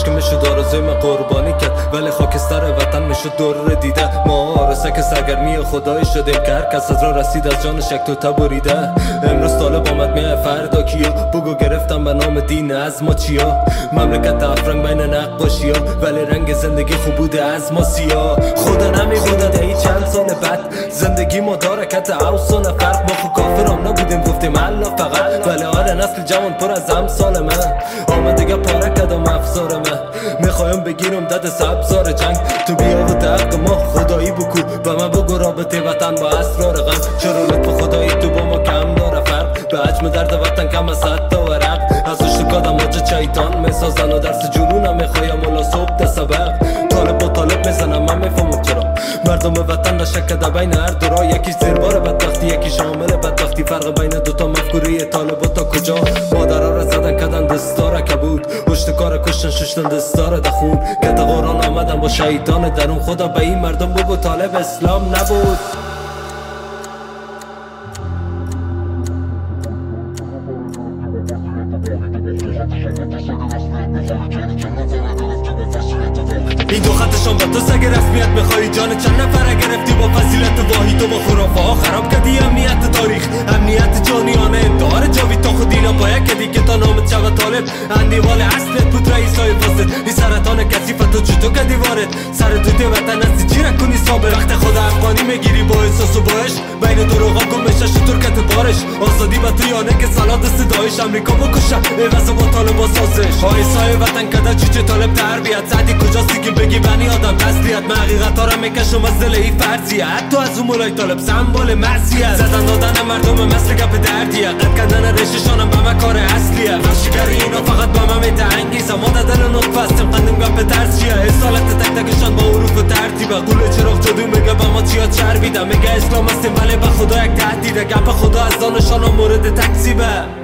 کاش که می‌شد آرزوی قربانی کرد. ولی خاکستر وطن می‌شد دور دیده. ما آرسه که سرگرمی خدای شدیم که هر کس از را رسید از جان شک تو تبریده امروز طالب آمد میه فردا کیا؟ بگو گرفتم به نام دین از ما چیا؟ مملکت افرنگ بین نقاشی ها ولی رنگ زندگی خوب بوده از ما سیا. خدا نمی بوده ای چند سال بعد. زندگی ما داره کت اوسان فرق ما خو کافرام نبودیم گفتیم الله فقط. ولی آره نسل جوان پر از امثال من. آمدگه پاره بگیرم دد سبزار جنگ. تو بیا و حق ما خدایی بکو. و من بگو رابطه وطن با اسرار غم چرا لطف خدایی تو با ما کم داره فرق؟ به حجم درد وطن کم از صد تا ورق. از اشتکادم آجا چایتان می‌سازن و درس جنونم می‌خوایم اولا صبح ده سبق. طالب با طالب می‌زنم مردم وطن نشکده بین هر دو یکی زیربار بدبختی یکی شامل بدبختی. فرق بین دوتا مفکوری طالب تا کجا؟ مادرها را زدن کدن دستاره کبود. کار کشتن ششتن دستاره دخون که قرآن آمدن با شیطان درون. خدا به این مردم بگو طالب اسلام نبود. این دو خطشان با تو سگ رسمیت میخوایی جان چند نفره گرفتی با فضیلت واهی. تو با خرافه ها خراب کردی. امنیت تاریخ امنیت جانیانه. داره جاوی تا خودینا باید کدی که تا نامت شود طالب. اندیوال اصلت بود رئیس های فاسد. این سرطان تو چطور کدی وارد؟ سر تو وطن هستی. چی کنی صابر وقت خود افغانی می‌گیری با احساس و باش بین دروغا گم یانه که سلات دست دایش امریکا بکشه عوض با طالب با سازش. های وطن کده چیچه طالب تربیت سعدی کجاستی که بگی بنی آدم تسلیت من حقیقت ها را می‌کشم از دل ای فرضیه حتی از اون مولای طالب سنبال مرسیه زدن دادن مردم مثل گپ دردیه. قد کردن رششانم به من کار اصلیه. وحشیگری اینا فقط با من میده انگیزه. ما دل نطفه هستیم قندم گپ ترسیه اصالت تک تکشان با حروف ترتیبه. قول چراغ جدو میگه با ما چیا. چربیده میگه اسلام هستیم ولی به خدا یک تهدیده گپ خدا از دانشان مورد تکذیبه.